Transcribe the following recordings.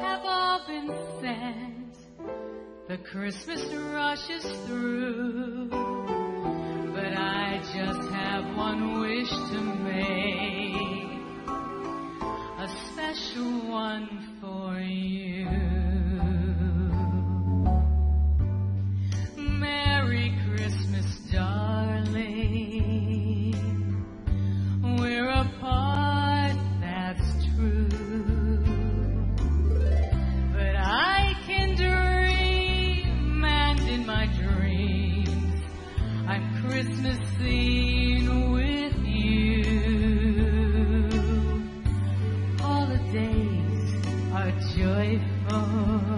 have all been sent. The Christmas rush is through, but I just have one wish to make, a special one Christmas scene with you. Holidays are joyful.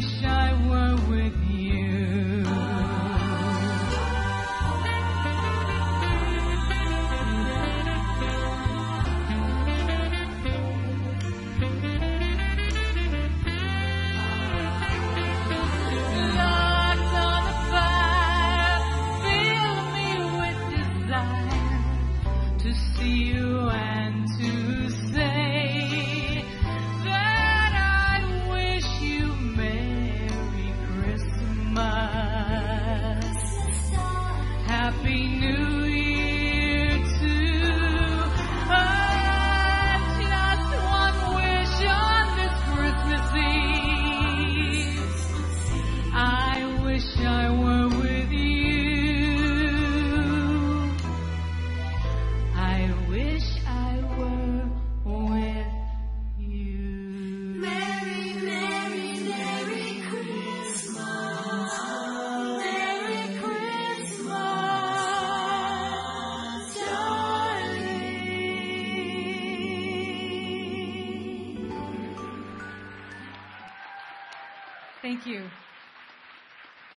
wish Thank you.